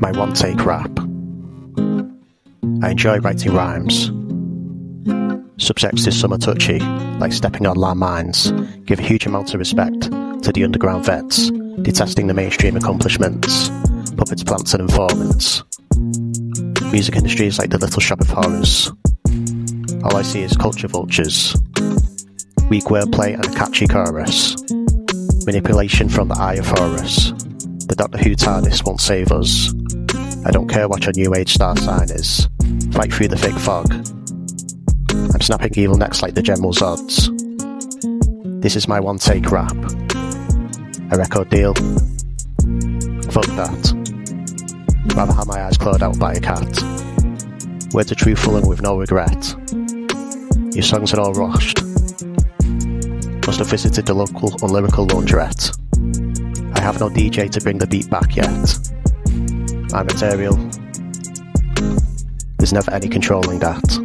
my one take rap. I enjoy writing rhymes. Subjects this summer touchy, like stepping on landmines, give a huge amount of respect to the underground vets, detesting the mainstream accomplishments, puppets, plants, and informants. Music industry is like the little shop of horrors. All I see is culture vultures, weak wordplay and a catchy chorus, manipulation from the eye of Horus. The Doctor Who TARDIS won't save us. I don't care what your new age star sign is. Fight through the thick fog. I'm snapping evil necks like the General Zods. This is my one take rap. A record deal? Fuck that. Rather have my eyes clawed out by a cat. Words are truthful and with no regret. Your songs are all rushed. Must have visited the local unlyrical laundrette. I have no DJ to bring the beat back yet. My material. There's never any controlling that.